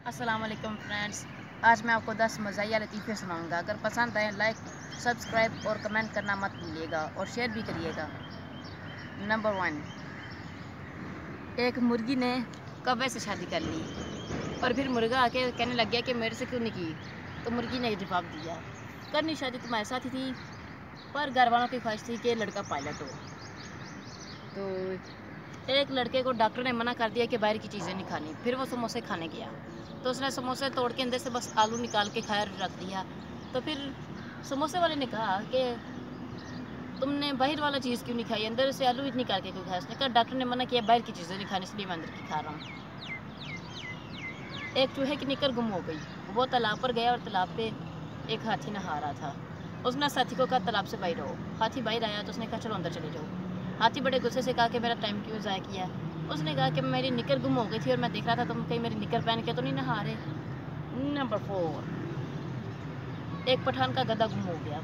अस्सलाम वालेकुम फ्रेंड्स आज मैं आपको 10 मज़ाया लतीफ़े सुनाऊँगा। अगर पसंद आए लाइक सब्सक्राइब और कमेंट करना मत भूलिएगा और शेयर भी करिएगा। नंबर वन एक मुर्गी ने कब्बे से शादी कर ली और फिर मुर्गा आके कहने लग गया कि मेरे से क्यों नहीं की? तो मुर्गी ने जवाब दिया, करनी शादी तुम्हारे साथ ही थी, पर घर वालों की ख्वाहिश थी कि लड़का पायलट हो। तो एक लड़के को डॉक्टर ने मना कर दिया कि बाहर की चीज़ें नहीं खानी। फिर वो समोसे खाने गया। तो उसने समोसे तोड़ के अंदर से बस आलू निकाल के खाया रख दिया। तो फिर समोसे वाले ने कहा कि तुमने बाहर वाला चीज़ क्यों नहीं खाई? अंदर से आलू निकाल के क्यों खाया? उसने कहा, डॉक्टर ने मना किया, बाहर की चीज़ें नहीं खानी, इसलिए मैं अंदर की खा रहा हूँ। एक चूहे की निकल गुम हो गई। वो तालाब पर गया और तालाब पे एक हाथी नहा रहा था। उसने साथी को कहा, तालाब से बाहर रहो हाथी बाहर आया तो उसने कहा, चलो अंदर चले जाओ। हाथी बड़े गुस्से से कहा कि मेरा टाइम क्यों ज़ाया किया उसने कहा कि मेरी निकर गुम हो गई थी और मैं देख रहा था तुम कहीं मेरी निकर पहन के तो नहीं नहा रहे। नंबर फोर एक पठान का गधा गुम हो गया।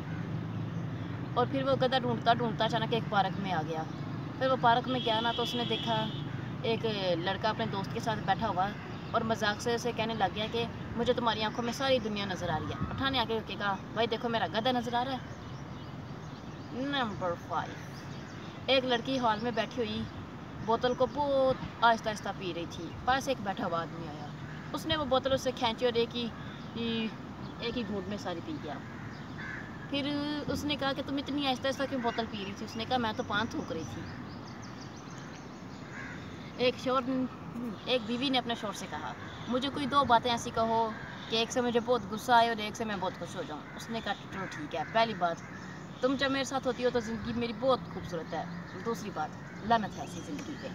और फिर वो गधा ढूंढता ढूंढता अचानक एक पार्क में आ गया। फिर वो पार्क में गया ना तो उसने देखा एक लड़का अपने दोस्त के साथ बैठा हुआ और मज़ाक से उसे कहने लग गया कि मुझे तुम्हारी आँखों में सारी दुनिया नज़र आ रही है। पठान ने आके कहा, भाई देखो मेरा गधा नज़र आ रहा है। नंबर फाइव एक लड़की हॉल में बैठी हुई बोतल को बहुत आहिस्ता आहिस्ता पी रही थी। पास एक बैठा हुआ आदमी आया। उसने वो बोतल उससे खींची और एक ही एक ही घूट में सारी पी गया फिर उसने कहा कि तुम इतनी आहिस्ता आहिस्ता क्यों बोतल पी रही थी? उसने कहा, मैं तो पान थूक रही थी। एक शोर, एक बीवी ने अपने शोर से कहा, मुझे कोई दो बातें ऐसी कहो कि एक से मुझे बहुत गुस्सा आए और एक से मैं बहुत खुश हो जाऊँ। उसने कहा, चलो ठीक है, पहली बात तुम जब मेरे साथ होती हो तो ज़िंदगी मेरी बहुत खूबसूरत है। दूसरी बात लानत है ऐसी ज़िंदगी पे।